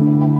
you.